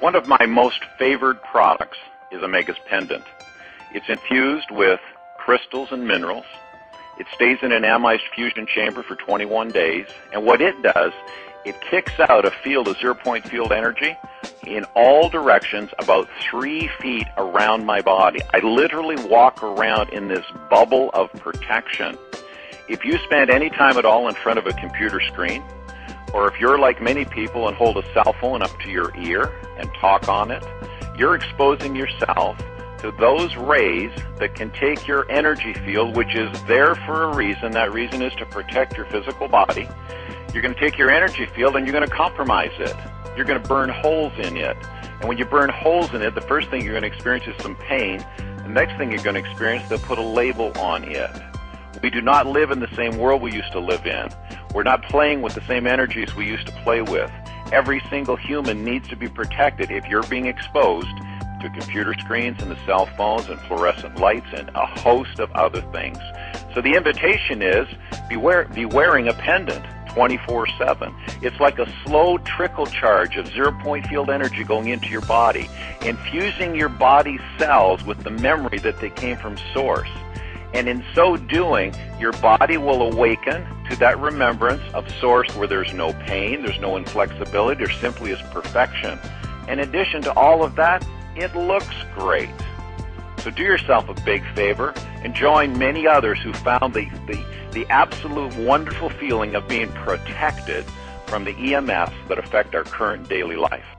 One of my most favored products is Amega's Pendant. It's infused with crystals and minerals. It stays in an amized fusion chamber for 21 days, and what it does, it kicks out a field of zero-point field energy in all directions about three feet around my body. I literally walk around in this bubble of protection. If you spend any time at all in front of a computer screen, or if you're like many people and hold a cell phone up to your ear and talk on it, you're exposing yourself to those rays that can take your energy field, which is there for a reason. That reason is to protect your physical body. You're going to take your energy field and you're going to compromise it. You're going to burn holes in it. And when you burn holes in it, the first thing you're going to experience is some pain. The next thing you're going to experience, they'll put a label on it. We do not live in the same world we used to live in. We're not playing with the same energies we used to play with. Every single human needs to be protected if you're being exposed to computer screens and the cell phones and fluorescent lights and a host of other things. So the invitation is be, wear, be wearing a pendant 24-7. It's like a slow trickle charge of zero-point field energy going into your body, infusing your body's cells with the memory that they came from source. And in so doing, your body will awaken to that remembrance of source where there's no pain, there's no inflexibility, there simply is perfection. In addition to all of that, it looks great. So do yourself a big favor and join many others who found the, the, the absolute wonderful feeling of being protected from the EMFs that affect our current daily life.